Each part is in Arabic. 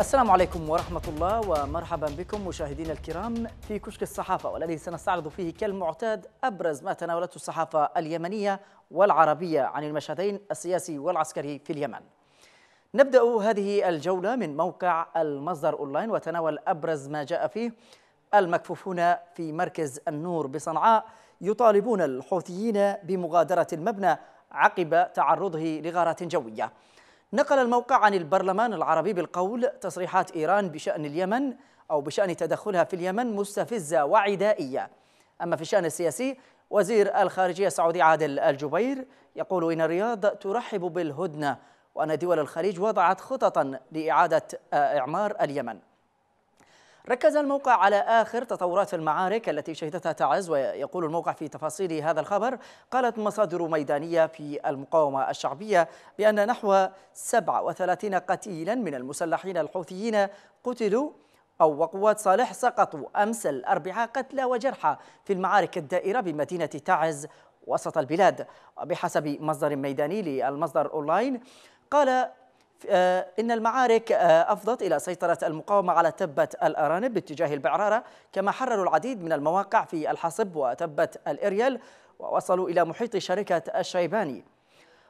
السلام عليكم ورحمة الله ومرحبا بكم مشاهدينا الكرام في كشك الصحافة والذي سنستعرض فيه كالمعتاد أبرز ما تناولته الصحافة اليمنية والعربية عن المشهدين السياسي والعسكري في اليمن. نبدأ هذه الجولة من موقع المصدر أونلاين وتناول أبرز ما جاء فيه المكفوفون في مركز النور بصنعاء يطالبون الحوثيين بمغادرة المبنى عقب تعرضه لغارات جوية. نقل الموقع عن البرلمان العربي بالقول تصريحات إيران بشأن اليمن أو بشأن تدخلها في اليمن مستفزة وعدائية. أما في الشأن السياسي وزير الخارجية السعودي عادل الجبير يقول إن الرياض ترحب بالهدنة وأن دول الخليج وضعت خططا لإعادة إعمار اليمن. ركز الموقع على آخر تطورات المعارك التي شهدتها تعز ويقول الموقع في تفاصيل هذا الخبر قالت مصادر ميدانية في المقاومة الشعبية بأن نحو 37 قتيلا من المسلحين الحوثيين قتلوا أو وقوات صالح سقطوا أمس الأربعاء قتلى وجرحى في المعارك الدائرة بمدينة تعز وسط البلاد. وبحسب مصدر ميداني للمصدر أونلاين قال إن المعارك أفضت إلى سيطرة المقاومة على تبة الأرانب باتجاه البعرارة كما حرروا العديد من المواقع في الحصب وتبة الإريال ووصلوا إلى محيط شركة الشيباني.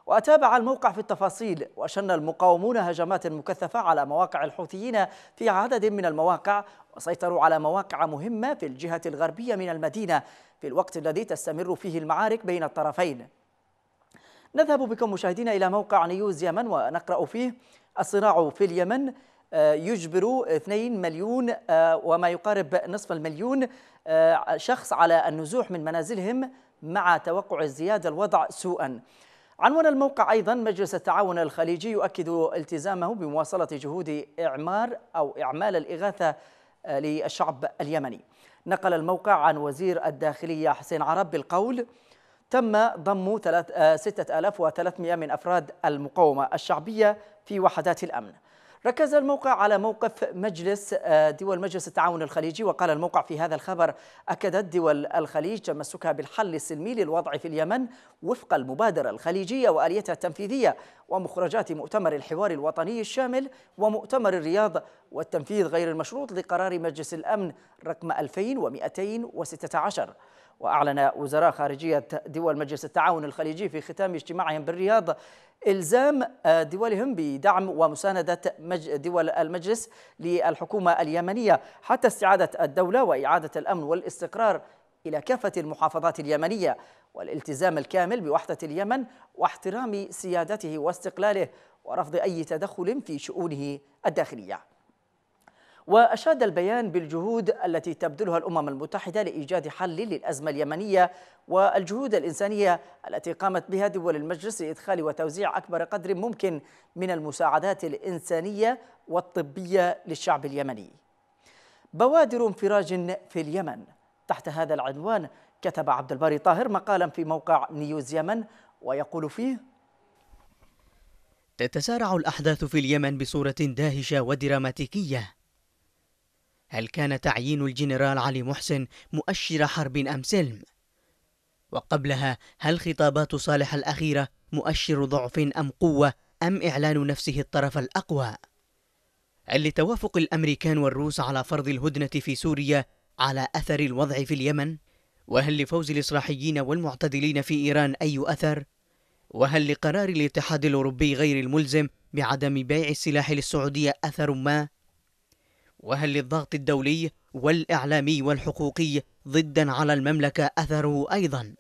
وتابع الموقع في التفاصيل وشن المقاومون هجمات مكثفة على مواقع الحوثيين في عدد من المواقع وسيطروا على مواقع مهمة في الجهة الغربية من المدينة في الوقت الذي تستمر فيه المعارك بين الطرفين. نذهب بكم مشاهدينا إلى موقع نيوز يمن ونقرأ فيه. الصراع في اليمن يجبر 2 مليون وما يقارب نصف المليون شخص على النزوح من منازلهم مع توقع ازدياد الوضع سوءا. عنوان الموقع أيضا مجلس التعاون الخليجي يؤكد التزامه بمواصلة جهود إعمار أو إعمال الإغاثة للشعب اليمني. نقل الموقع عن وزير الداخلية حسين عرب بالقول تم ضم 6300 من أفراد المقاومة الشعبية في وحدات الأمن. ركز الموقع على موقف مجلس دول مجلس التعاون الخليجي وقال الموقع في هذا الخبر أكدت دول الخليج تمسكها بالحل السلمي للوضع في اليمن وفق المبادرة الخليجية وآليتها التنفيذية ومخرجات مؤتمر الحوار الوطني الشامل ومؤتمر الرياض والتنفيذ غير المشروط لقرار مجلس الأمن رقم 2216 وأعلن وزراء خارجية دول مجلس التعاون الخليجي في ختام اجتماعهم بالرياض إلزام دولهم بدعم ومساندة دول المجلس للحكومة اليمنية حتى استعادة الدولة وإعادة الأمن والاستقرار إلى كافة المحافظات اليمنية والالتزام الكامل بوحدة اليمن واحترام سيادته واستقلاله ورفض أي تدخل في شؤونه الداخلية. وأشاد البيان بالجهود التي تبذلها الأمم المتحدة لإيجاد حل للأزمة اليمنية والجهود الإنسانية التي قامت بها دول المجلس لإدخال وتوزيع أكبر قدر ممكن من المساعدات الإنسانية والطبية للشعب اليمني. بوادر انفراج في اليمن. تحت هذا العنوان كتب عبد الباري طاهر مقالا في موقع نيوز يمن ويقول فيه تتسارع الأحداث في اليمن بصورة داهشة ودراماتيكية. هل كان تعيين الجنرال علي محسن مؤشر حرب أم سلم؟ وقبلها هل خطابات صالح الأخيرة مؤشر ضعف أم قوة أم إعلان نفسه الطرف الأقوى؟ هل لتوافق الأمريكان والروس على فرض الهدنة في سوريا على أثر الوضع في اليمن؟ وهل لفوز الإصلاحيين والمعتدلين في إيران أي أثر؟ وهل لقرار الاتحاد الأوروبي غير الملزم بعدم بيع السلاح للسعودية أثر ما؟ وهل للضغط الدولي والإعلامي والحقوقي ضدا على المملكة أثره أيضا؟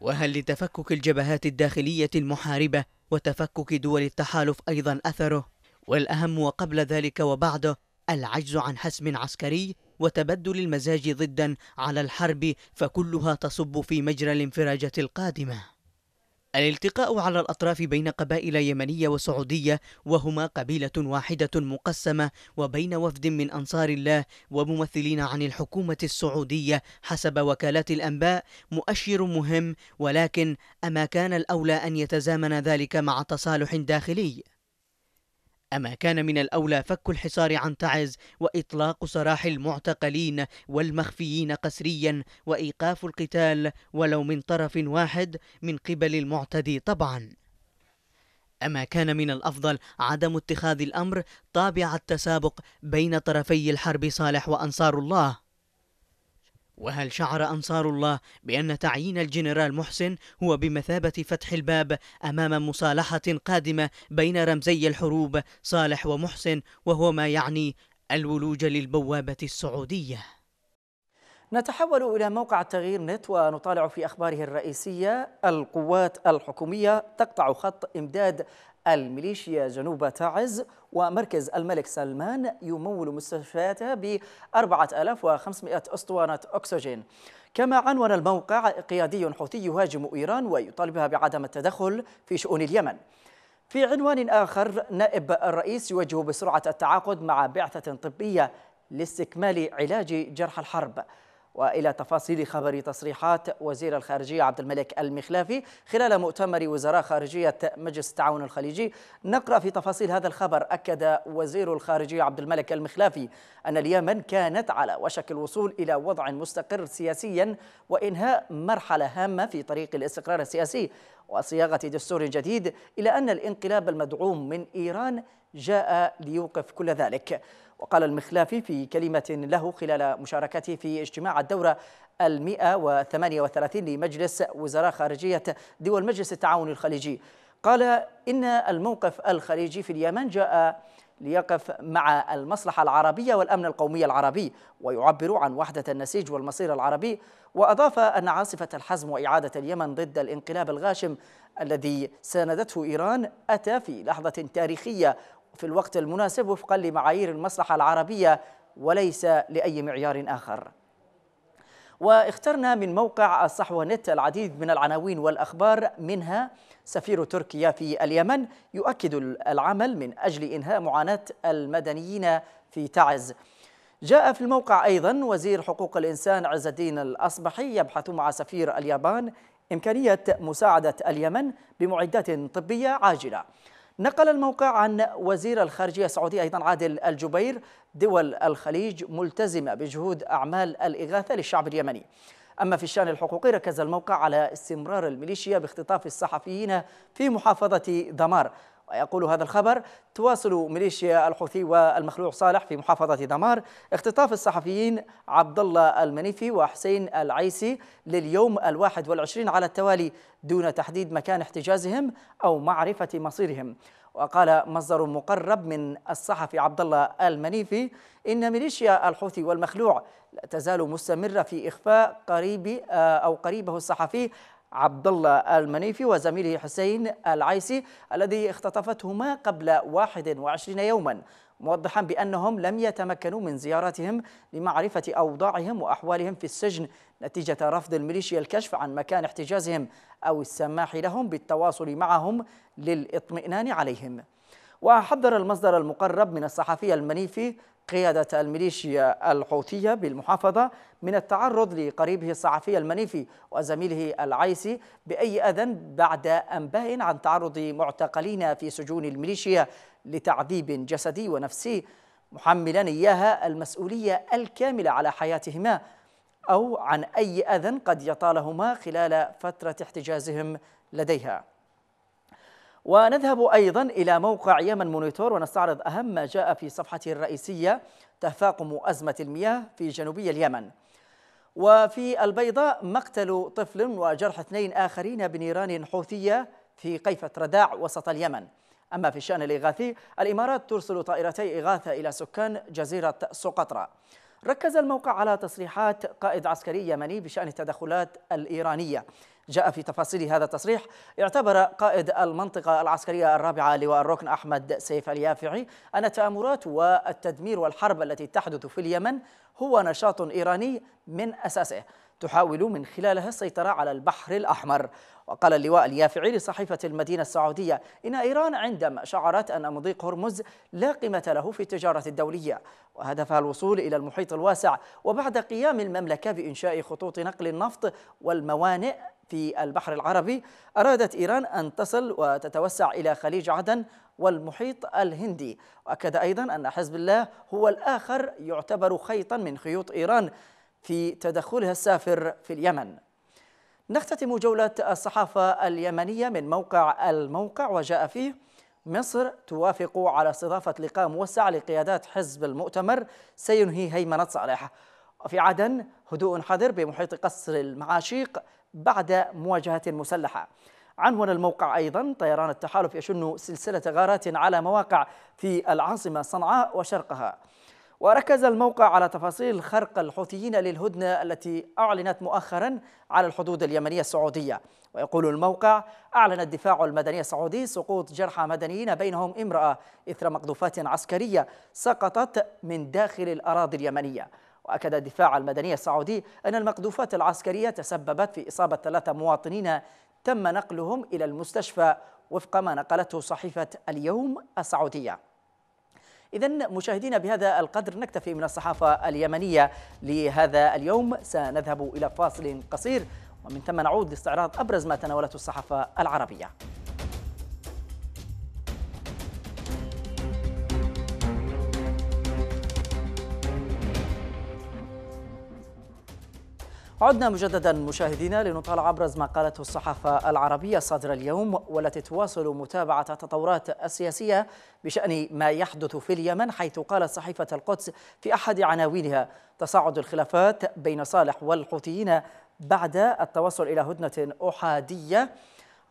وهل لتفكك الجبهات الداخلية المحاربة وتفكك دول التحالف أيضا أثره؟ والأهم وقبل ذلك وبعده العجز عن حسم عسكري وتبدل المزاج ضدا على الحرب فكلها تصب في مجرى الانفراجة القادمة الالتقاء على الأطراف بين قبائل يمنية وسعودية وهما قبيلة واحدة مقسمة وبين وفد من أنصار الله وممثلين عن الحكومة السعودية حسب وكالات الأنباء مؤشر مهم ولكن أما كان الأولى أن يتزامن ذلك مع تصالح داخلي. أما كان من الأولى فك الحصار عن تعز وإطلاق سراح المعتقلين والمخفيين قسريا وإيقاف القتال ولو من طرف واحد من قبل المعتدي طبعا. أما كان من الأفضل عدم اتخاذ الأمر طابع التسابق بين طرفي الحرب صالح وأنصار الله. وهل شعر أنصار الله بأن تعيين الجنرال محسن هو بمثابة فتح الباب أمام مصالحة قادمة بين رمزي الحروب صالح ومحسن وهو ما يعني الولوج للبوابة السعودية؟ نتحول إلى موقع التغيير نت ونطالع في أخباره الرئيسية. القوات الحكومية تقطع خط إمداد الميليشيا جنوب تعز ومركز الملك سلمان يمول مستشفياتها ب 4500 أسطوانة أكسجين. كما عنون الموقع قيادي حوثي يهاجم إيران ويطالبها بعدم التدخل في شؤون اليمن. في عنوان آخر نائب الرئيس يوجه بسرعة التعاقد مع بعثة طبية لاستكمال علاج جرح الحرب. وإلى تفاصيل خبر تصريحات وزير الخارجية عبد الملك المخلافي خلال مؤتمر وزراء خارجية مجلس التعاون الخليجي. نقرأ في تفاصيل هذا الخبر. أكد وزير الخارجية عبد الملك المخلافي أن اليمن كانت على وشك الوصول إلى وضع مستقر سياسيا وإنهاء مرحلة هامة في طريق الاستقرار السياسي. وصياغة دستور جديد إلى أن الانقلاب المدعوم من إيران جاء ليوقف كل ذلك. وقال المخلافي في كلمة له خلال مشاركته في اجتماع الدورة المئة وثمانية وثلاثين لمجلس وزراء خارجية دول مجلس التعاون الخليجي. قال إن الموقف الخليجي في اليمن جاء ليقف مع المصلحة العربية والأمن القومي العربي ويعبر عن وحدة النسيج والمصير العربي وأضاف أن عاصفة الحزم وإعادة اليمن ضد الانقلاب الغاشم الذي ساندته إيران أتى في لحظة تاريخية في الوقت المناسب وفقا لمعايير المصلحة العربية وليس لأي معيار آخر. واخترنا من موقع الصحوة نت العديد من العناوين والأخبار منها سفير تركيا في اليمن يؤكد العمل من أجل إنهاء معاناة المدنيين في تعز. جاء في الموقع أيضا وزير حقوق الإنسان عز الدين الأصبحي يبحث مع سفير اليابان إمكانية مساعدة اليمن بمعدات طبية عاجلة. نقل الموقع عن وزير الخارجية السعودي أيضا عادل الجبير. دول الخليج ملتزمة بجهود أعمال الإغاثة للشعب اليمني. أما في الشأن الحقوقي ركز الموقع على استمرار الميليشيا باختطاف الصحفيين في محافظة دمار. ويقول هذا الخبر. تواصل ميليشيا الحوثي والمخلوع صالح في محافظة دمار. اختطاف الصحفيين عبد الله المنيفي وحسين العيسي لليوم الواحد والعشرين على التوالي دون تحديد مكان احتجازهم أو معرفة مصيرهم. وقال مصدر مقرب من الصحفي عبد الله المنيفي إن ميليشيا الحوثي والمخلوع لا تزال مستمرة في إخفاء قريب أو قريبه الصحفي عبد الله المنيفي وزميله حسين العيسي الذي اختطفتهما قبل 21 يوما موضحا بأنهم لم يتمكنوا من زيارتهم لمعرفة أوضاعهم وأحوالهم في السجن نتيجة رفض الميليشيا الكشف عن مكان احتجازهم أو السماح لهم بالتواصل معهم للإطمئنان عليهم. وحذر المصدر المقرب من الصحفي المنيفي قيادة الميليشيا الحوثية بالمحافظة من التعرض لقريبه الصحفي المنيفي وزميله العيسي بأي أذى بعد أنباء عن تعرض معتقلين في سجون الميليشيا لتعذيب جسدي ونفسي محملا إياها المسؤولية الكاملة على حياتهما أو عن أي أذى قد يطالهما خلال فترة احتجازهم لديها. ونذهب أيضا إلى موقع يمن مونيتور ونستعرض أهم ما جاء في صفحته الرئيسية تفاقم أزمة المياه في جنوبي اليمن. وفي البيضاء مقتل طفل وجرح اثنين آخرين بنيران حوثية في قيفة رداع وسط اليمن. أما في الشأن الإغاثي الإمارات ترسل طائرتي إغاثة إلى سكان جزيرة سقطرى ركز الموقع على تصريحات قائد عسكري يمني بشأن التدخلات الإيرانية. جاء في تفاصيل هذا التصريح اعتبر قائد المنطقة العسكرية الرابعة لواء الركن أحمد سيف اليافعي أن التآمرات والتدمير والحرب التي تحدث في اليمن هو نشاط إيراني من أساسه. تحاول من خلالها السيطرة على البحر الأحمر. وقال اللواء اليافعي لصحيفة المدينة السعودية إن إيران عندما شعرت أن مضيق هرمز لا قيمة له في التجارة الدولية. وهدفها الوصول إلى المحيط الواسع وبعد قيام المملكة بإنشاء خطوط نقل النفط والموانئ في البحر العربي أرادت إيران أن تصل وتتوسع إلى خليج عدن والمحيط الهندي. وأكد أيضا أن حزب الله هو الآخر يعتبر خيطا من خيوط إيران في تدخلها السافر في اليمن. نختتم جولة الصحافة اليمنية من موقع الموقع وجاء فيه مصر توافق على استضافة لقاء موسع لقيادات حزب المؤتمر سينهي هيمنة صالح. وفي عدن هدوء حذر بمحيط قصر المعاشيق بعد مواجهة مسلحة. عنون الموقع أيضا طيران التحالف يشن سلسلة غارات على مواقع في العاصمة صنعاء وشرقها. وركز الموقع على تفاصيل خرق الحوثيين للهدنة التي أعلنت مؤخرا على الحدود اليمنية السعودية. ويقول الموقع أعلن الدفاع المدني السعودي سقوط جرحى مدنيين بينهم امرأة إثر مقذوفات عسكرية سقطت من داخل الأراضي اليمنية. وأكد الدفاع المدني السعودي أن المقذوفات العسكرية تسببت في إصابة ثلاثة مواطنين تم نقلهم إلى المستشفى وفق ما نقلته صحيفة اليوم السعودية. إذا مشاهدينا بهذا القدر نكتفي من الصحافة اليمنية لهذا اليوم. سنذهب إلى فاصل قصير ومن ثم نعود لاستعراض أبرز ما تناولته الصحافة العربية. عدنا مجددا مشاهدينا لنطالع ابرز ما قالته الصحافة العربية صادره اليوم والتي تواصل متابعة التطورات السياسية بشأن ما يحدث في اليمن حيث قالت صحيفة القدس في أحد عناوينها تصاعد الخلافات بين صالح والحوثيين بعد التوصل إلى هدنة أحادية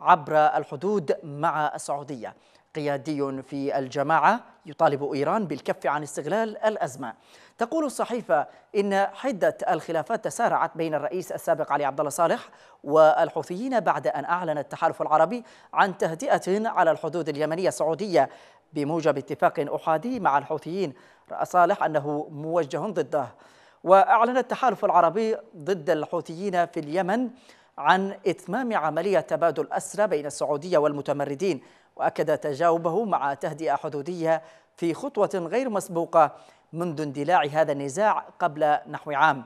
عبر الحدود مع السعودية قيادي في الجماعة يطالب إيران بالكف عن استغلال الأزمة. تقول الصحيفة إن حدة الخلافات تسارعت بين الرئيس السابق علي عبد الله صالح والحوثيين بعد أن أعلن التحالف العربي عن تهدئة على الحدود اليمنية السعودية. بموجب اتفاق أحادي مع الحوثيين رأى صالح أنه موجه ضده. وأعلن التحالف العربي ضد الحوثيين في اليمن عن إتمام عملية تبادل أسرى بين السعودية والمتمردين. وأكد تجاوبه مع تهدئة حدودية في خطوة غير مسبوقة منذ اندلاع هذا النزاع قبل نحو عام.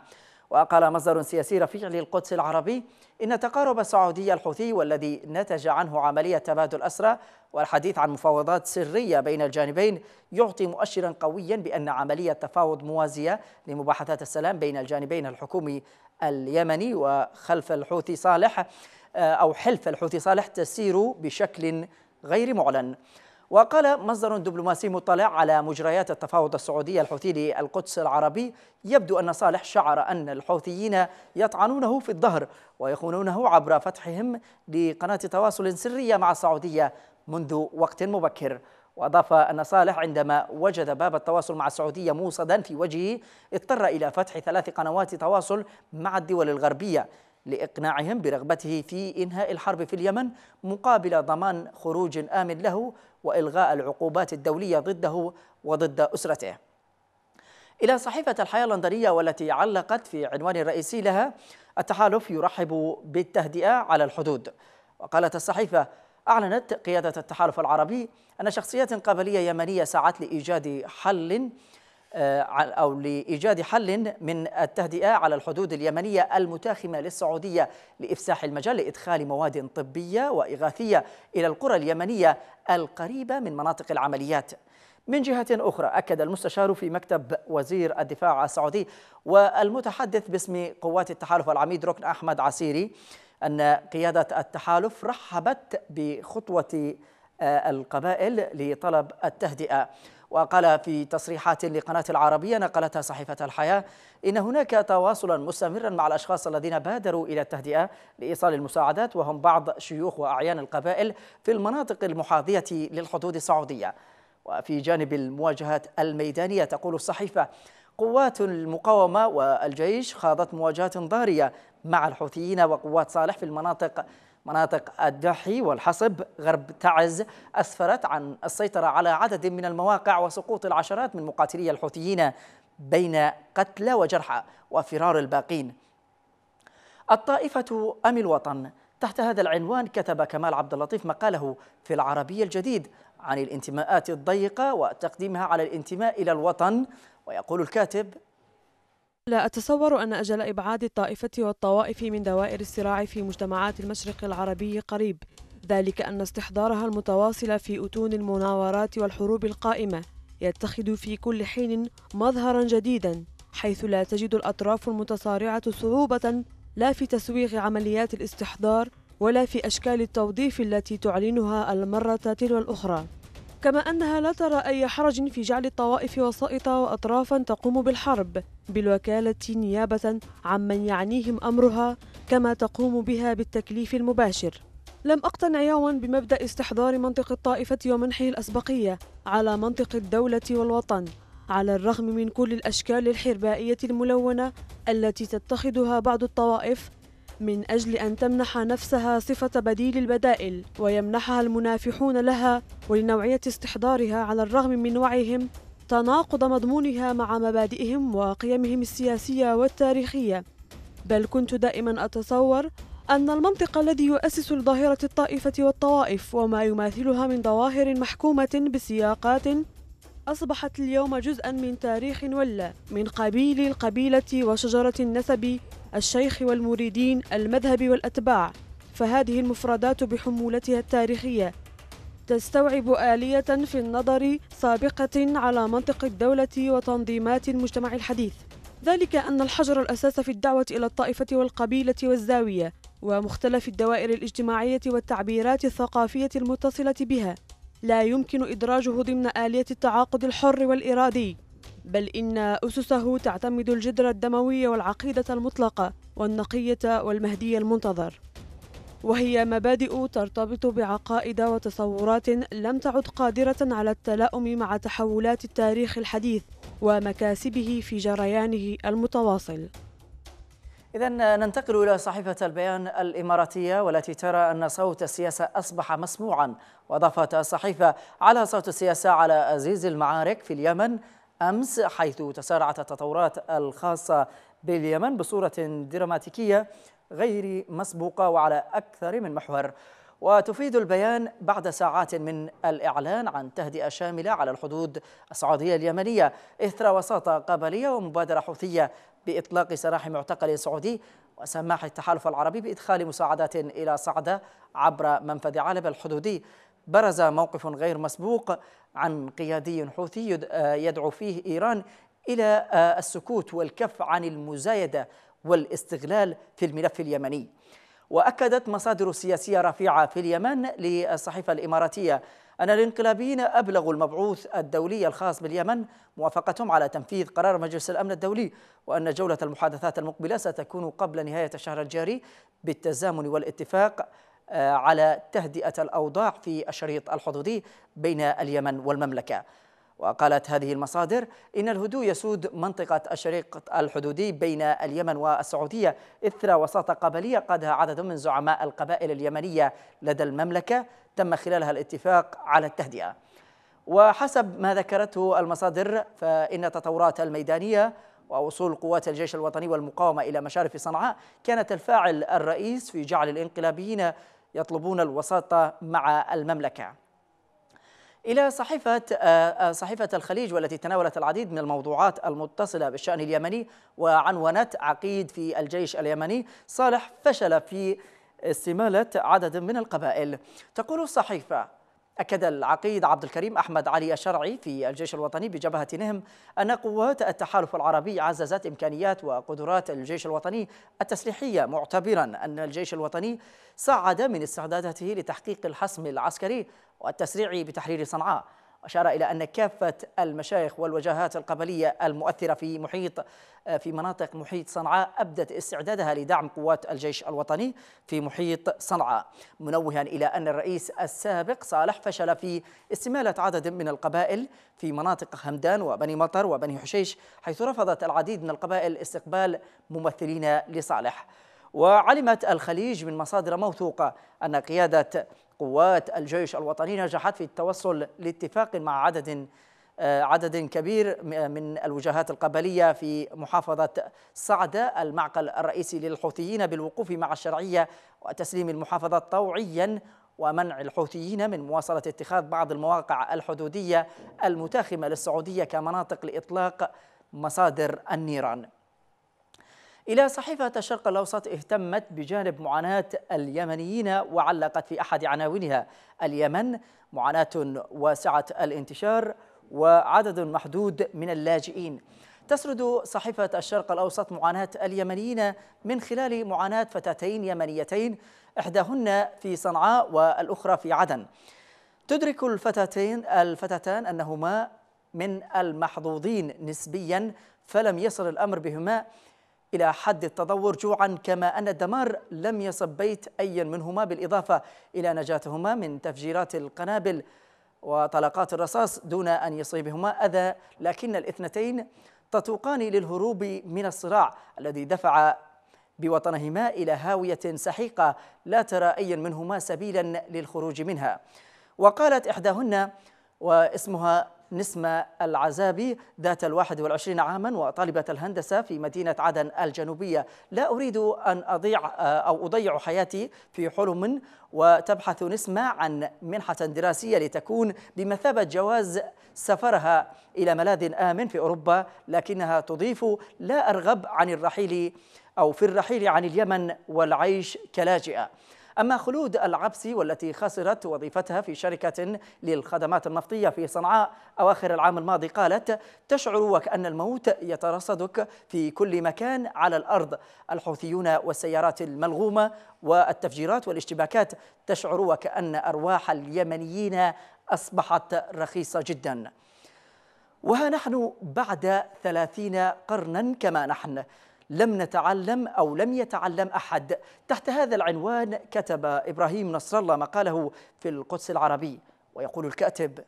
وقال مصدر سياسي رفيع للقدس العربي إن تقارب السعودية الحوثي والذي نتج عنه عملية تبادل أسرى والحديث عن مفاوضات سرية بين الجانبين يعطي مؤشرا قويا بأن عملية تفاوض موازية لمباحثات السلام بين الجانبين الحكومي اليمني وخلف الحوثي صالح آه، أو حلف الحوثي صالح تسير بشكل غير معلن. وقال مصدر دبلوماسي مطلع على مجريات التفاوض السعودية الحوثي للقدس العربي يبدو أن صالح شعر أن الحوثيين يطعنونه في الظهر ويخونونه عبر فتحهم لقناة تواصل سرية مع السعودية منذ وقت مبكر. وأضاف أن صالح عندما وجد باب التواصل مع السعودية موصدا في وجهه اضطر إلى فتح ثلاث قنوات تواصل مع الدول الغربية لإقناعهم برغبته في إنهاء الحرب في اليمن مقابل ضمان خروج آمن له وإلغاء العقوبات الدولية ضده وضد أسرته. إلى صحيفة الحياة اللندنية والتي علقت في عنوان الرئيسي لها التحالف يرحب بالتهدئة على الحدود. وقالت الصحيفة أعلنت قيادة التحالف العربي أن شخصيات قبلية يمنية سعت لإيجاد حل أو لإيجاد حل من التهدئة على الحدود اليمنية المتاخمة للسعودية لإفساح المجال لإدخال مواد طبية وإغاثية إلى القرى اليمنية القريبة من مناطق العمليات. من جهة أخرى أكد المستشار في مكتب وزير الدفاع السعودي والمتحدث باسم قوات التحالف العميد ركن أحمد عسيري أن قيادة التحالف رحبت بخطوة آه، القبائل لطلب التهدئة. وقال في تصريحات لقناة العربية نقلتها صحيفة الحياة إن هناك تواصلا مستمرا مع الأشخاص الذين بادروا إلى التهدئة لإيصال المساعدات وهم بعض شيوخ وأعيان القبائل في المناطق المحاذية للحدود السعودية. وفي جانب المواجهات الميدانية تقول الصحيفة قوات المقاومة والجيش خاضت مواجهات ضارية مع الحوثيين وقوات صالح في المناطق مناطق الدحي والحصب غرب تعز أسفرت عن السيطرة على عدد من المواقع وسقوط العشرات من مقاتلي الحوثيين بين قتلى وجرحى وفرار الباقين. الطائفة أم الوطن تحت هذا العنوان كتب كمال عبد اللطيف مقاله في العربي الجديد عن الانتماءات الضيقة وتقديمها على الانتماء إلى الوطن. ويقول الكاتب لا أتصور أن أجل إبعاد الطائفة والطوائف من دوائر الصراع في مجتمعات المشرق العربي قريب ذلك أن استحضارها المتواصل في أتون المناورات والحروب القائمة يتخذ في كل حين مظهرا جديدا حيث لا تجد الأطراف المتصارعة صعوبة لا في تسويغ عمليات الاستحضار ولا في أشكال التوظيف التي تعلنها المرة تلو الأخرى. كما أنها لا ترى أي حرج في جعل الطوائف وسائط وأطرافا تقوم بالحرب بالوكالة نيابة عمن يعنيهم أمرها كما تقوم بها بالتكليف المباشر. لم أقتنع يوما بمبدأ استحضار منطق الطائفة ومنحه الأسبقية على منطق الدولة والوطن على الرغم من كل الأشكال الحربائية الملونة التي تتخذها بعض الطوائف من أجل أن تمنح نفسها صفة بديل البدائل ويمنحها المنافحون لها ولنوعية استحضارها على الرغم من وعيهم تناقض مضمونها مع مبادئهم وقيمهم السياسية والتاريخية. بل كنت دائما أتصور أن المنطق الذي يؤسس لظاهرة الطائفة والطوائف وما يماثلها من ظواهر محكومة بسياقات أصبحت اليوم جزءا من تاريخ ولا من قبيل القبيلة وشجرة النسب الشيخ والمريدين المذهب والأتباع فهذه المفردات بحمولتها التاريخية. تستوعب آلية في النظر سابقة على منطق الدولة وتنظيمات المجتمع الحديث. ذلك أن الحجر الأساس في الدعوة إلى الطائفة والقبيلة والزاوية ومختلف الدوائر الاجتماعية والتعبيرات الثقافية المتصلة بها لا يمكن إدراجه ضمن آلية التعاقد الحر والإرادي. بل إن أسسه تعتمد الجدر الدموي والعقيدة المطلقة والنقية والمهدي المنتظر. وهي مبادئ ترتبط بعقائد وتصورات لم تعد قادرة على التلاؤم مع تحولات التاريخ الحديث ومكاسبه في جريانه المتواصل. إذا ننتقل إلى صحيفة البيان الإماراتية والتي ترى أن صوت السياسة أصبح مسموعا. وأضافت الصحيفة على صوت السياسة على أزيز المعارك في اليمن أمس حيث تسارعت التطورات الخاصة باليمن بصورة دراماتيكية غير مسبوقة وعلى أكثر من محور. وتفيد البيان بعد ساعات من الإعلان عن تهدئة شاملة على الحدود السعودية اليمنية إثر وساطة قبلية ومبادرة حوثية بإطلاق سراح معتقل سعودي وسماح التحالف العربي بإدخال مساعدات إلى صعدة عبر منفذ علب الحدودي. برز موقف غير مسبوق عن قيادي حوثي يدعو فيه إيران إلى السكوت والكف عن المزايدة والاستغلال في الملف اليمني. وأكدت مصادر سياسية رفيعة في اليمن للصحيفة الإماراتية أن الانقلابيين أبلغوا المبعوث الدولي الخاص باليمن موافقتهم على تنفيذ قرار مجلس الأمن الدولي وأن جولة المحادثات المقبلة ستكون قبل نهاية الشهر الجاري بالتزامن والاتفاق آه، على تهدئة الأوضاع في الشريط الحدودي بين اليمن والمملكة. وقالت هذه المصادر إن الهدوء يسود منطقة الشريط الحدودي بين اليمن والسعودية إثر وساطة قبلية قادها عدد من زعماء القبائل اليمنية لدى المملكة تم خلالها الاتفاق على التهدئة. وحسب ما ذكرته المصادر فإن التطورات الميدانية ووصول قوات الجيش الوطني والمقاومة إلى مشارف صنعاء كانت الفاعل الرئيس في جعل الانقلابيين يطلبون الوساطة مع المملكة. إلى صحيفة آه، آه، صحيفة الخليج والتي تناولت العديد من الموضوعات المتصلة بالشأن اليمني وعنونت عقيد في الجيش اليمني صالح فشل في استمالة عدد من القبائل. تقول الصحيفة أكد العقيد عبد الكريم أحمد علي الشرعي في الجيش الوطني بجبهة نهم أن قوات التحالف العربي عززت إمكانيات وقدرات الجيش الوطني التسليحية. معتبرا أن الجيش الوطني صعد من استعداداته لتحقيق الحسم العسكري والتسريع بتحرير صنعاء. أشار إلى أن كافة المشايخ والوجهات القبلية المؤثرة في محيط في مناطق محيط صنعاء أبدت استعدادها لدعم قوات الجيش الوطني في محيط صنعاء منوها إلى أن الرئيس السابق صالح فشل في استمالة عدد من القبائل في مناطق همدان وبني مطر وبني حشيش حيث رفضت العديد من القبائل استقبال ممثلين لصالح. وعلمت الخليج من مصادر موثوقة أن قيادة قوات الجيش الوطني نجحت في التوصل لاتفاق مع عدد آه، عدد كبير من الوجهات القبلية في محافظة صعدة المعقل الرئيسي للحوثيين بالوقوف مع الشرعية وتسليم المحافظة طوعيا ومنع الحوثيين من مواصلة اتخاذ بعض المواقع الحدودية المتاخمة للسعودية كمناطق لإطلاق مصادر النيران. إلى صحيفة الشرق الأوسط اهتمت بجانب معاناة اليمنيين وعلقت في أحد عناوينها اليمن معاناة واسعة الانتشار وعدد محدود من اللاجئين. تسرد صحيفة الشرق الأوسط معاناة اليمنيين من خلال معاناة فتاتين يمنيتين إحداهن في صنعاء والأخرى في عدن. تدرك الفتاتين الفتاتان أنهما من المحظوظين نسبيا فلم يصل الأمر بهما إلى حد التضور جوعا كما أن الدمار لم يصب بيت أي منهما بالإضافة إلى نجاتهما من تفجيرات القنابل وطلقات الرصاص دون أن يصيبهما أذى. لكن الاثنتين تتوقان للهروب من الصراع الذي دفع بوطنهما إلى هاوية سحيقة لا ترى أي منهما سبيلا للخروج منها. وقالت إحداهن واسمها نسمة العزابي ذات الواحد والعشرين عاما وطالبة الهندسة في مدينة عدن الجنوبية. لا أريد أن أضيع أو أضيع حياتي في حلم وتبحث نسمة عن منحة دراسية لتكون بمثابة جواز سفرها إلى ملاذ آمن في أوروبا لكنها تضيف لا أرغب عن الرحيل أو في الرحيل عن اليمن والعيش كلاجئة. أما خلود العبسي والتي خسرت وظيفتها في شركة للخدمات النفطية في صنعاء أواخر العام الماضي قالت تشعر وكأن الموت يترصدك في كل مكان على الأرض. الحوثيون والسيارات الملغومة والتفجيرات والاشتباكات تشعر وكأن أرواح اليمنيين أصبحت رخيصة جدا. وها نحن بعد ثلاثين قرنا كما نحن. لم نتعلم أو لم يتعلم أحد. تحت هذا العنوان كتب إبراهيم نصر الله مقاله في القدس العربي ويقول الكاتب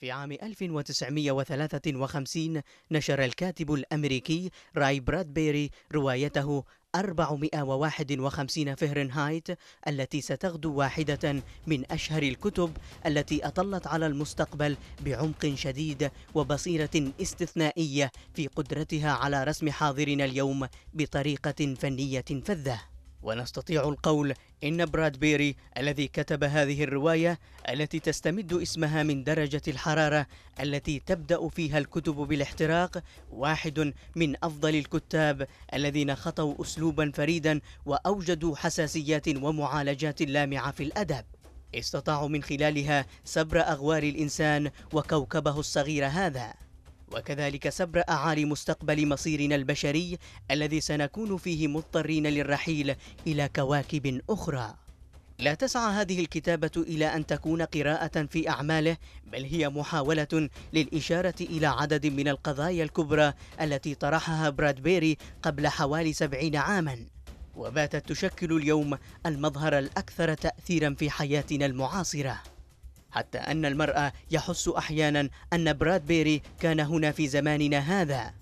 في عام 1953 نشر الكاتب الأمريكي راي برادبيري روايته 451 فهرنهايت التي ستغدو واحدة من أشهر الكتب التي أطلت على المستقبل بعمق شديد وبصيرة استثنائية في قدرتها على رسم حاضرنا اليوم بطريقة فنية فذة. ونستطيع القول إن براد بيري الذي كتب هذه الرواية التي تستمد اسمها من درجة الحرارة التي تبدأ فيها الكتب بالاحتراق واحد من أفضل الكتاب الذين خطوا أسلوبا فريدا وأوجدوا حساسيات ومعالجات لامعة في الأدب. استطاعوا من خلالها سبر أغوار الإنسان وكوكبه الصغير هذا. وكذلك سبر أعالي مستقبل مصيرنا البشري الذي سنكون فيه مضطرين للرحيل إلى كواكب أخرى. لا تسعى هذه الكتابة إلى أن تكون قراءة في أعماله بل هي محاولة للإشارة إلى عدد من القضايا الكبرى التي طرحها براد بيري قبل حوالي سبعين عاماً. وباتت تشكل اليوم المظهر الأكثر تأثيراً في حياتنا المعاصرة. حتى أن المرأة يحس أحيانا أن براد بيري كان هنا في زماننا هذا.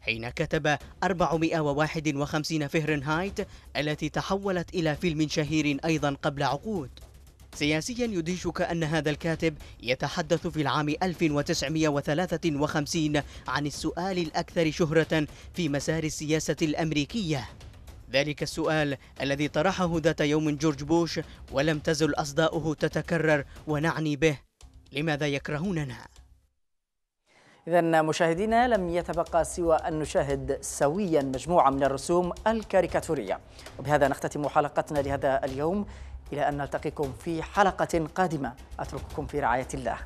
حين كتب 451 فهرنهايت التي تحولت إلى فيلم شهير أيضا قبل عقود. سياسيا يدهشك أن هذا الكاتب يتحدث في العام 1953 عن السؤال الأكثر شهرة في مسار السياسة الأمريكية. ذلك السؤال الذي طرحه ذات يوم جورج بوش ولم تزل أصداؤه تتكرر ونعني به. لماذا يكرهوننا؟ إذا مشاهدينا لم يتبقى سوى أن نشاهد سويا مجموعة من الرسوم الكاريكاتورية. وبهذا نختتم حلقتنا لهذا اليوم. إلى أن نلتقيكم في حلقة قادمة. أترككم في رعاية الله.